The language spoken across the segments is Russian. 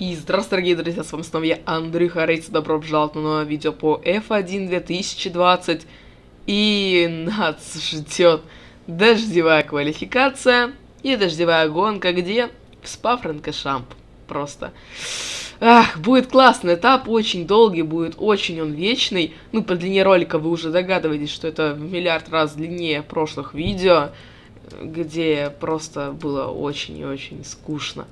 И здравствуйте, дорогие друзья, с вами снова я, Андрюха Рейц, добро пожаловать на новое видео по F1 2020. И нас ждет дождевая квалификация и дождевая гонка, где? В Спа-Франкошамп. Просто. Ах, будет классный этап, очень долгий, будет очень он вечный. Ну, по длине ролика вы уже догадываетесь, что это в миллиард раз длиннее прошлых видео, где просто было очень и очень скучно.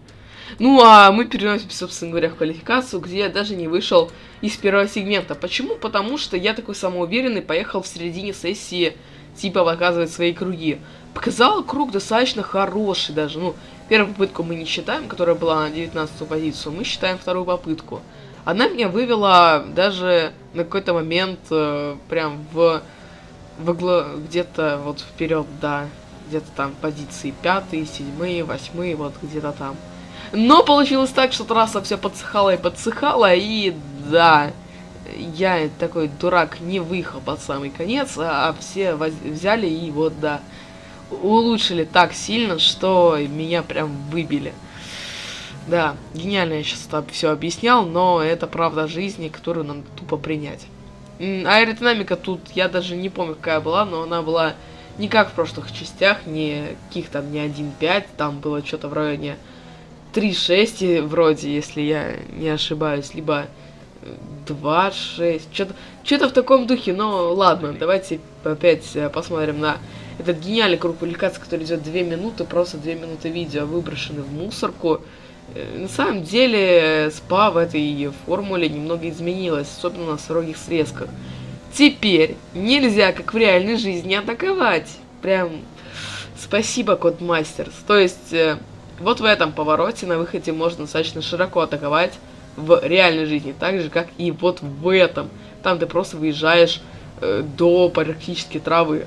Ну, а мы переносимся, собственно говоря, в квалификацию, где я даже не вышел из первого сегмента. Почему? Потому что я такой самоуверенный, поехал в середине сессии, типа, показывать свои круги. Показал круг достаточно хороший даже. Ну, первую попытку мы не считаем, которая была на 19 позицию, мы считаем вторую попытку. Она меня вывела даже на какой-то момент э, прям в, в где-то вот вперед, да, где-то там позиции пятые, седьмые, восьмые, вот где-то там. Но получилось так, что трасса все подсыхала и подсыхала, и да, я такой дурак не выехал под самый конец, а все взяли и вот, да, улучшили так сильно, что меня прям выбили. Да, гениально я сейчас все объяснял, но это правда жизни, которую надо тупо принять. Аэродинамика тут, я даже не помню, какая была, но она была не как в прошлых частях, не каких там, не 1.5, там было что-то в районе 3.6 вроде, если я не ошибаюсь, либо 2.6, что-то что в таком духе, но ладно, давайте опять э, посмотрим на этот гениальный круг публикации, который идет 2 минуты, просто 2 минуты видео выброшены в мусорку. Э, на самом деле, спа в этой формуле немного изменилась, особенно на строгих срезках. Теперь нельзя, как в реальной жизни, атаковать. Прям спасибо, Кодмастерс. То есть, э, вот в этом повороте на выходе можно достаточно широко атаковать в реальной жизни, так же, как и вот в этом. Там ты просто выезжаешь э, до практически травы.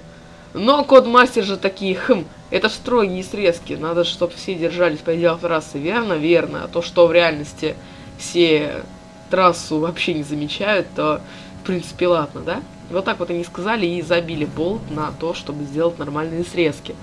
Но Кодмастер же такие, хм, это строгие срезки, надо, чтобы все держались по идеалу трассы, верно? Верно. А то, что в реальности все трассу вообще не замечают, то, в принципе, ладно, да? Вот так вот они сказали и забили болт на то, чтобы сделать нормальные срезки.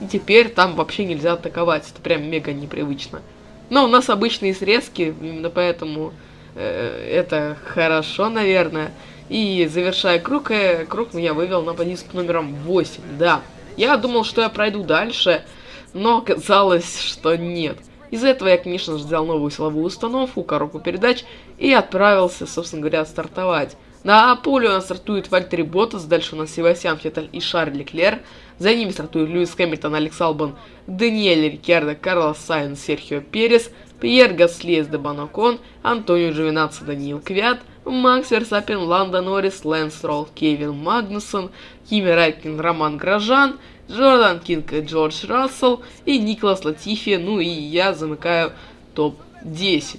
И теперь там вообще нельзя атаковать. Это прям мега непривычно. Но у нас обычные срезки, именно поэтому э, это хорошо, наверное. И завершая круг, э, круг меня вывел на позицию номером 8. Да, я думал, что я пройду дальше, но оказалось, что нет. Из-за этого я, конечно же, взял новую силовую установку, коробку передач и отправился, собственно говоря, стартовать. На поле у нас стартует Валттери Боттас, дальше у нас Себастьян Феттель и Шарль Леклер. За ними стартуют Льюис Хэмилтон, Алекс Албон, Даниэль Рикардо, Карлос Сайнс, Серхио Перес, Пьер Гасли, Эстебан Окон, Антонио Джовинацци, Даниил Квят, Макс Верстаппен, Ландо Норрис, Лэнс Стролл, Кевин Магнуссен, Кими Райкин, Роман Грожан, Джордан Кинг Джордж Рассел и Николас Латифи, ну и я замыкаю топ-10.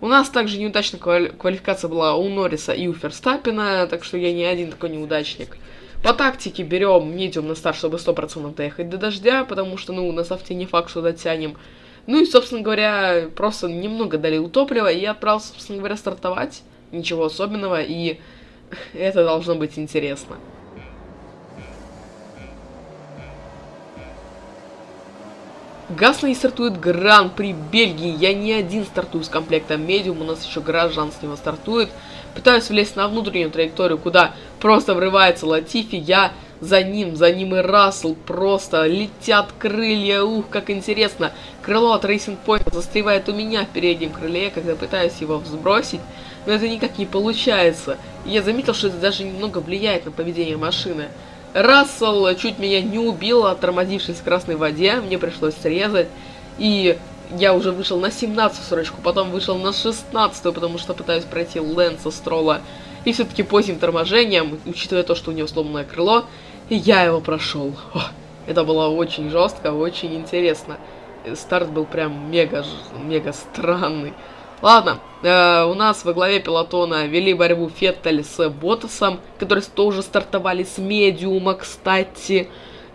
У нас также неудачная квалификация была у Норриса и у Ферстаппина, так что я не один такой неудачник. По тактике берем медиум на старт, чтобы 100% доехать до дождя, потому что, ну, на софте не факт, что дотянем. Ну и, собственно говоря, просто немного долил топлива и отправился, собственно говоря, стартовать. Ничего особенного, и это должно быть интересно. Гаслей стартует Гран-при Бельгии. Я не один стартую с комплектом медиум, у нас еще Гражан с него стартует. Пытаюсь влезть на внутреннюю траекторию, куда просто врывается Латифи. Я за ним, за ним и Рассел. Просто летят крылья. Ух, как интересно. Крыло от Racing Point застревает у меня в переднем крыле, когда пытаюсь его взбросить. Но это никак не получается. И я заметил, что это даже немного влияет на поведение машины. Рассел чуть меня не убил, оттормозившись в красной воде, мне пришлось срезать. И я уже вышел на 17 строчку, потом вышел на 16 потому что пытаюсь пройти Лэнса Строла. И все-таки поздним торможением, учитывая то, что у него сломанное крыло, я его прошел. О, это было очень жестко, очень интересно. Старт был прям мега, мега странный. Ладно, э, у нас во главе пилотона вели борьбу Феттель с Ботасом, которые тоже стартовали с медиума, кстати.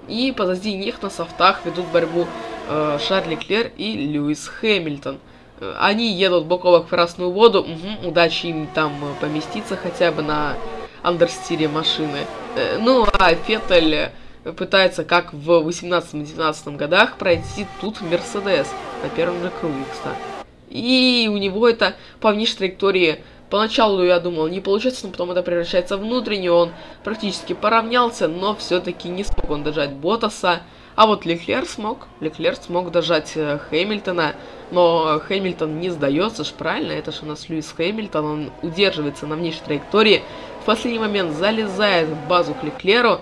И позади них на софтах ведут борьбу э, Шарли Клер и Льюис Хэмилтон. Э, они едут бок о бок в Красную Воду, угу, удачи им там поместиться хотя бы на андерстире машины. Э, ну, а Феттель пытается, как в 18-19 годах, пройти тут Мерседес на первом же круге, кстати. И у него это по внешней траектории Поначалу я думал, не получится, но потом это превращается в внутреннюю. Он практически поравнялся, но все-таки не смог он дожать Ботаса. А вот Леклер смог. Леклер смог дожать э, Хэмилтона. Но Хэмилтон не сдается ж, правильно? Это же у нас Льюис Хэмилтон. Он удерживается на внешней траектории. В последний момент залезает в базу к Леклеру.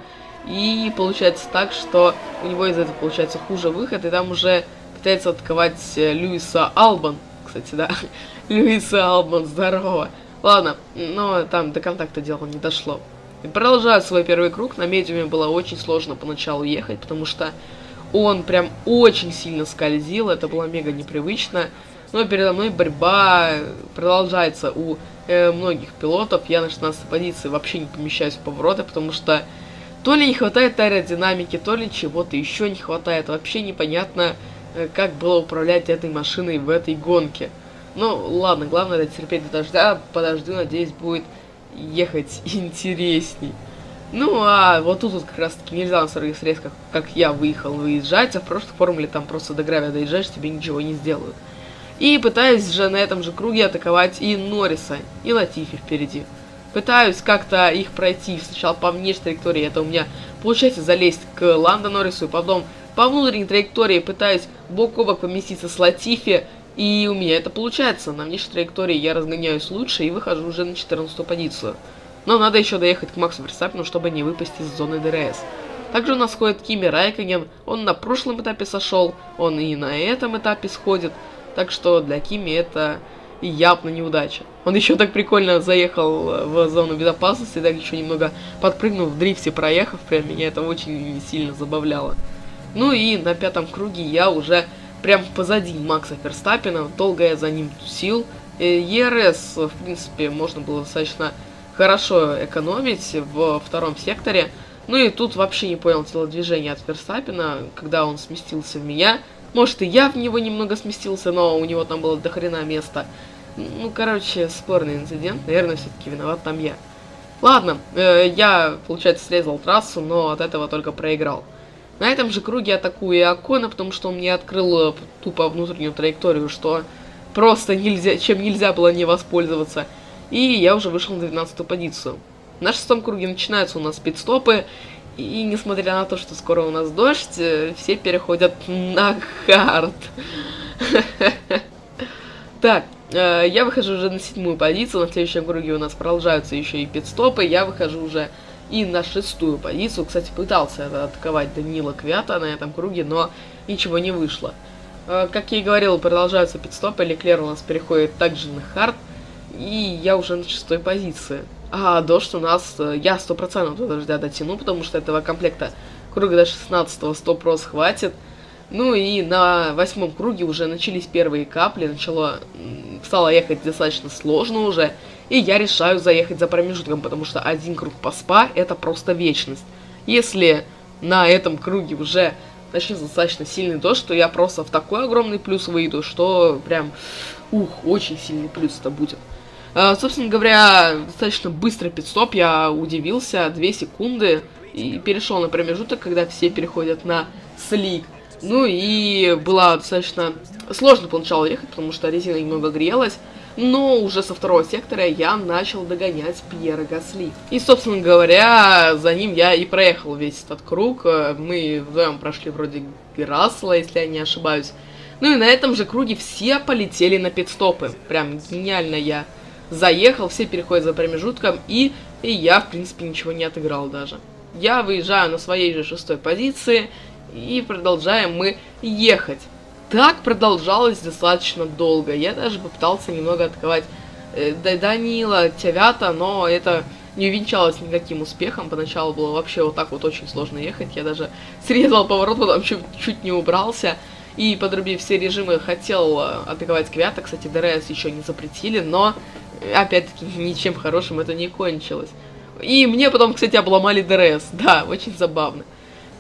И получается так, что у него из этого получается хуже выход. И там уже пытается атаковать э, Льюиса Албан. Кстати, да. Льюиса Албан, здорово. Ладно, но там до контакта дело не дошло. И продолжаю свой первый круг. На медиуме было очень сложно поначалу ехать, потому что он прям очень сильно скользил. Это было мега непривычно. Но передо мной борьба продолжается у э, многих пилотов. Я на 16 позиции вообще не помещаюсь в повороты, потому что то ли не хватает аэродинамики, то ли чего-то еще не хватает. Вообще непонятно, как было управлять этой машиной в этой гонке. Ну, ладно, главное это терпеть до дождя. Подожду, надеюсь, будет ехать интересней. Ну, а вот тут вот как раз таки нельзя на 40 срез, как, я выехал, выезжать, а в прошлой формуле там просто до гравия доезжаешь, тебе ничего не сделают. И пытаюсь же на этом же круге атаковать и Норриса, и Латифи впереди. Пытаюсь как-то их пройти сначала по внешней траектории, это у меня получается залезть к Ландо Норрису, и потом по внутренней траектории пытаюсь бок о бок поместиться с Латифи, и у меня это получается. На внешней траектории я разгоняюсь лучше и выхожу уже на 14 позицию. Но надо еще доехать к Максу Верстаппену, чтобы не выпасть из зоны ДРС. Также у нас сходит Кими Райкконен. Он на прошлом этапе сошел, он и на этом этапе сходит. Так что для Кими это явно неудача. Он еще так прикольно заехал в зону безопасности, так еще немного подпрыгнул в дрифте, проехав. Прям меня это очень сильно забавляло. Ну и на пятом круге я уже прям позади Макса Ферстаппина. Долго я за ним тусил. ЕРС, в принципе, можно было достаточно хорошо экономить в втором секторе. Ну и тут вообще не понял телодвижение от Ферстаппина, когда он сместился в меня. Может и я в него немного сместился, но у него там было дохрена места. Ну, короче, спорный инцидент. Наверное, все-таки виноват там я. Ладно, э, я, получается, срезал трассу, но от этого только проиграл. На этом же круге атакую и Акона, потому что он мне открыл э, тупо внутреннюю траекторию, что просто нельзя, чем нельзя было не воспользоваться. И я уже вышел на 12 позицию. На шестом круге начинаются у нас пидстопы, и несмотря на то, что скоро у нас дождь, э, все переходят на хард. Так, э, я выхожу уже на седьмую позицию, на следующем круге у нас продолжаются еще и пидстопы, я выхожу уже и на шестую позицию. Кстати, пытался атаковать Данила Квята на этом круге, но ничего не вышло. Э, как я и говорил, продолжаются пидстопы, Леклер у нас переходит также на хард, и я уже на шестой позиции. А дождь у нас, э, я сто процентов до дождя дотяну, потому что этого комплекта круга до 16 100 прос хватит. Ну и на восьмом круге уже начались первые капли, начало, стало ехать достаточно сложно уже. И я решаю заехать за промежутком, потому что один круг по спа это просто вечность. Если на этом круге уже начнется достаточно сильный дождь, то я просто в такой огромный плюс выйду, что прям, ух, очень сильный плюс это будет. А, собственно говоря, достаточно быстрый пидстоп, я удивился, 2 секунды, и перешел на промежуток, когда все переходят на слик. Ну и было достаточно сложно поначалу ехать, потому что резина немного грелась, но уже со второго сектора я начал догонять Пьера Гасли. И, собственно говоря, за ним я и проехал весь этот круг. Мы вдвоем прошли вроде Герасла, если я не ошибаюсь. Ну и на этом же круге все полетели на пидстопы. Прям гениально я заехал, все переходят за промежутком, и, и я, в принципе, ничего не отыграл даже. Я выезжаю на своей же шестой позиции, и продолжаем мы ехать. Так продолжалось достаточно долго. Я даже попытался немного атаковать э, Данила, Тявята, но это не увенчалось никаким успехом. Поначалу было вообще вот так вот очень сложно ехать. Я даже срезал поворот, потом чуть, чуть не убрался. И, подрубив все режимы, хотел э, атаковать Квята. Кстати, ДРС еще не запретили, но, опять-таки, ничем хорошим это не кончилось. И мне потом, кстати, обломали ДРС. Да, очень забавно.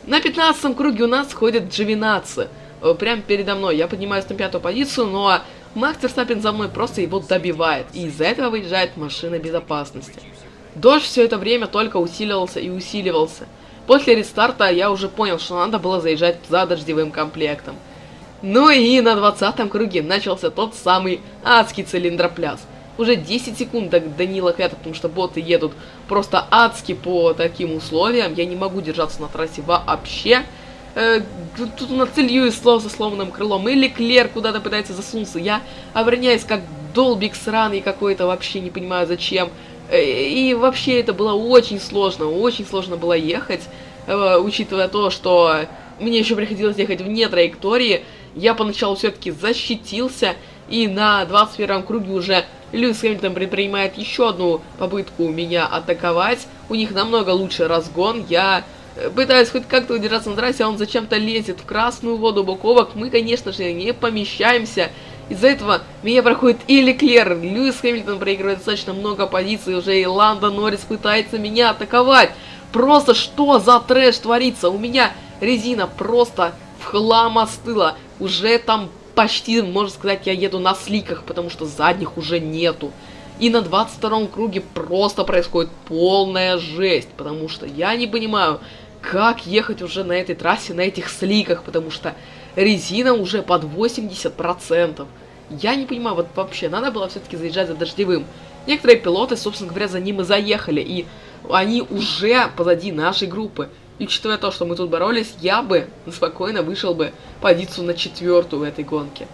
На 15 круге у нас сходит Джовинацци. Э, прямо передо мной. Я поднимаюсь на пятую позицию, но Макс Верстаппен за мной просто его добивает. И из-за этого выезжает машина безопасности. Дождь все это время только усиливался и усиливался. После рестарта я уже понял, что надо было заезжать за дождевым комплектом. Ну и на 20 круге начался тот самый адский цилиндропляс. Уже 10 секунд до Данила Кэта, потому что боты едут просто адски по таким условиям. Я не могу держаться на трассе вообще. Э, тут Льюис слов за сломанным крылом. Или Клер куда-то пытается засунуться. Я обороняюсь как долбик сраный какой-то, вообще не понимаю зачем. Э, и вообще это было очень сложно, очень сложно было ехать, э, учитывая то, что мне еще приходилось ехать вне траектории. Я поначалу все-таки защитился, и на 21 круге уже Льюис Хэмилтон предпринимает еще одну попытку меня атаковать. У них намного лучше разгон. Я пытаюсь хоть как-то удержаться на трассе, а он зачем-то лезет в красную воду бок о бок. Мы, конечно же, не помещаемся. Из-за этого меня проходит и Леклер. Льюис Хэмилтон проигрывает достаточно много позиций уже, и Ланда Норрис пытается меня атаковать. Просто что за трэш творится? У меня резина просто в хлам остыла. Уже там почти, можно сказать, я еду на сликах, потому что задних уже нету. И на 22 круге просто происходит полная жесть, потому что я не понимаю, как ехать уже на этой трассе, на этих сликах, потому что резина уже под 80%. Я не понимаю, вот вообще, надо было все-таки заезжать за дождевым. Некоторые пилоты, собственно говоря, за ним и заехали, и они уже позади нашей группы. И учитывая то, что мы тут боролись, я бы спокойно вышел бы позицию на четвертую в этой гонке.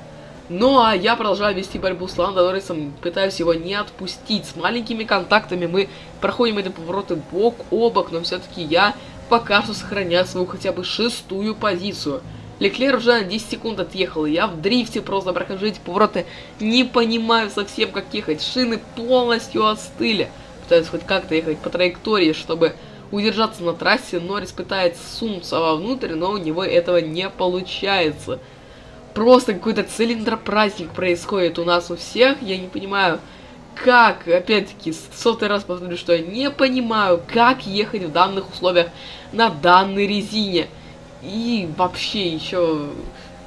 Ну а я продолжаю вести борьбу с Ландо Норрисом, пытаюсь его не отпустить. С маленькими контактами мы проходим эти повороты бок о бок, но все-таки я пока что сохраняю свою хотя бы шестую позицию. Леклер уже на 10 секунд отъехал, я в дрифте просто прохожу эти повороты, не понимаю совсем как ехать, шины полностью остыли. Пытаюсь хоть как-то ехать по траектории, чтобы удержаться на трассе, Норрис пытается сунуться вовнутрь, но у него этого не получается. Просто какой-то цилиндропраздник происходит у нас у всех, я не понимаю, как, опять-таки, сотый раз повторю, что я не понимаю, как ехать в данных условиях на данной резине. И вообще еще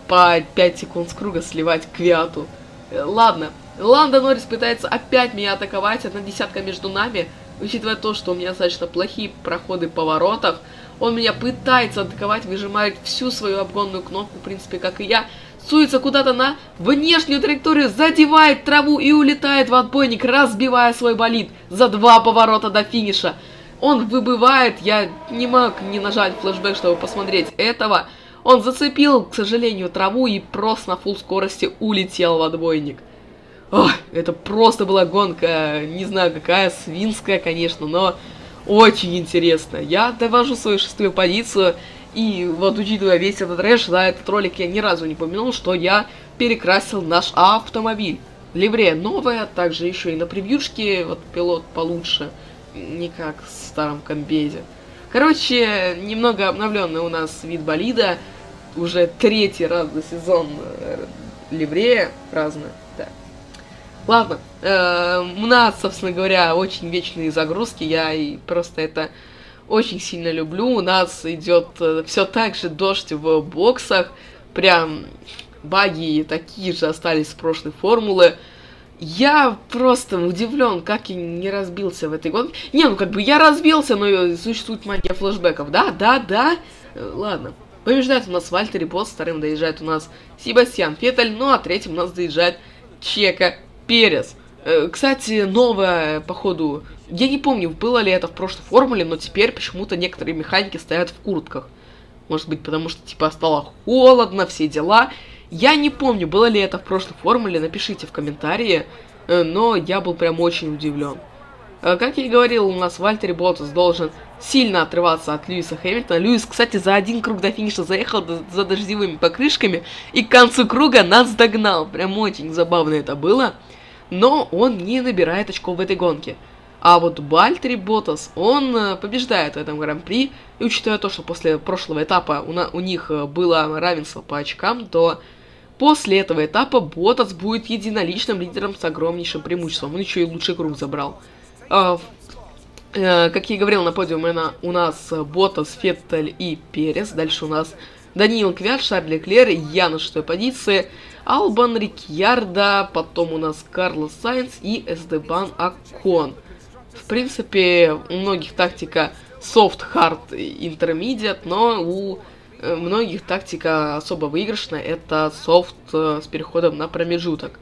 по 5 секунд с круга сливать квиату. Ладно, Ланда Норрис пытается опять меня атаковать, одна десятка между нами. Учитывая то, что у меня достаточно плохие проходы поворотов, он меня пытается атаковать, выжимает всю свою обгонную кнопку, в принципе, как и я. Суется куда-то на внешнюю траекторию, задевает траву и улетает в отбойник, разбивая свой болид за два поворота до финиша. Он выбывает, я не мог не нажать флешбэк, чтобы посмотреть этого. Он зацепил, к сожалению, траву и просто на фул скорости улетел в отбойник. Ох, это просто была гонка, не знаю какая, свинская, конечно, но очень интересно. Я довожу свою шестую позицию, и вот учитывая весь этот трэш, за этот ролик я ни разу не помянул, что я перекрасил наш автомобиль. Ливрея новая, также еще и на превьюшке, вот пилот получше, не как в старом комбезе. Короче, немного обновленный у нас вид болида, уже третий раз за сезон э, ливрея разная. Ладно, э, у нас, собственно говоря, очень вечные загрузки, я и просто это очень сильно люблю. У нас идет э, все так же дождь в боксах, прям баги такие же остались с прошлой формулы. Я просто удивлен, как я не разбился в этой гонке. Не, ну как бы я разбился, но существует магия флешбеков. Да, да, да. Э, ладно. Побеждает у нас Вальтери Босс, вторым доезжает у нас Себастьян Феттель, ну а третьим у нас доезжает Чека Перес. Э, кстати, новое, походу, я не помню, было ли это в прошлой формуле, но теперь почему-то некоторые механики стоят в куртках. Может быть, потому что, типа, стало холодно, все дела. Я не помню, было ли это в прошлой формуле, напишите в комментарии, э, но я был прям очень удивлен. Э, как я и говорил, у нас Вальтери Ботас должен сильно отрываться от Льюиса Хэмилтона. Льюис, кстати, за один круг до финиша заехал за дождевыми покрышками и к концу круга нас догнал. Прям очень забавно это было но он не набирает очков в этой гонке. А вот Бальтери Ботас, он э, побеждает в этом гран-при, и учитывая то, что после прошлого этапа у, на, у них э, было равенство по очкам, то после этого этапа Ботас будет единоличным лидером с огромнейшим преимуществом. Он еще и лучший круг забрал. А, э, как я и говорил, на подиуме у нас Ботас, Феттель и Перес. Дальше у нас Даниил Квят, Шарль Леклер, я на шестой позиции. Албан Рикьярда, потом у нас Карлос Сайнс и Эстебан Акон. В принципе, у многих тактика soft, hard, intermediate, но у э, многих тактика особо выигрышная, это софт э, с переходом на промежуток.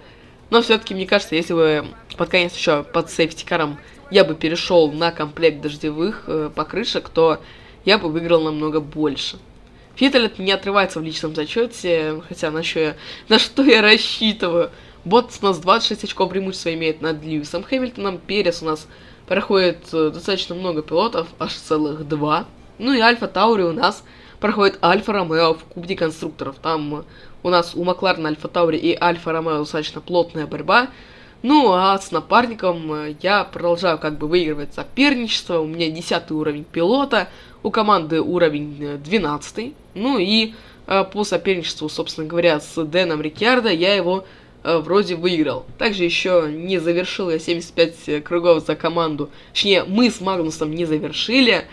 Но все-таки, мне кажется, если бы под конец еще под safety car ом я бы перешел на комплект дождевых э, покрышек, то я бы выиграл намного больше. От меня отрывается в личном зачете, хотя на что я, на что я рассчитываю. Бот у нас 26 очков преимущества имеет над Льюисом Хэмилтоном. Перес у нас проходит э, достаточно много пилотов, аж целых два. Ну и Альфа Таури у нас проходит Альфа Ромео в Кубке конструкторов. Там у нас у Макларена Альфа Таури и Альфа Ромео достаточно плотная борьба. Ну, а с напарником э, я продолжаю как бы выигрывать соперничество. У меня 10 уровень пилота, у команды уровень 12. Э, ну и э, по соперничеству, собственно говоря, с Дэном Рикьярдо я его э, вроде выиграл. Также еще не завершил я 75 кругов за команду. Точнее, мы с Магнусом не завершили,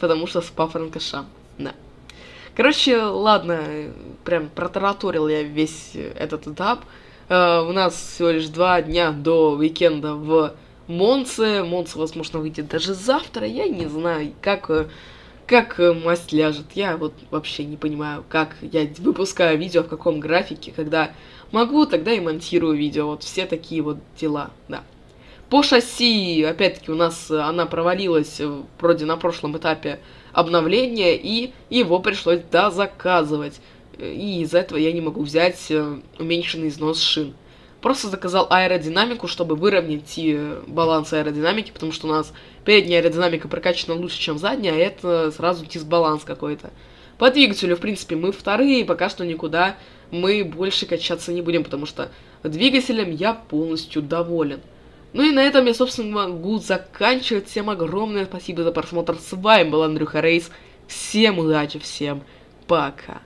потому что спа Франкоша. Да. Короче, ладно, прям протараторил я весь этот этап. У нас всего лишь два дня до уикенда в Монце. Монце, возможно, выйдет даже завтра. Я не знаю, как, как масть ляжет. Я вот вообще не понимаю, как я выпускаю видео, в каком графике. Когда могу, тогда и монтирую видео. Вот все такие вот дела, да. По шасси, опять-таки, у нас она провалилась вроде на прошлом этапе обновления, и его пришлось дозаказывать и из-за этого я не могу взять э, уменьшенный износ шин. Просто заказал аэродинамику, чтобы выровнять э, баланс аэродинамики, потому что у нас передняя аэродинамика прокачана лучше, чем задняя, а это сразу дисбаланс какой-то. По двигателю, в принципе, мы вторые, и пока что никуда мы больше качаться не будем, потому что двигателем я полностью доволен. Ну и на этом я, собственно, могу заканчивать. Всем огромное спасибо за просмотр. С вами был Андрюха Рейс. Всем удачи, всем пока.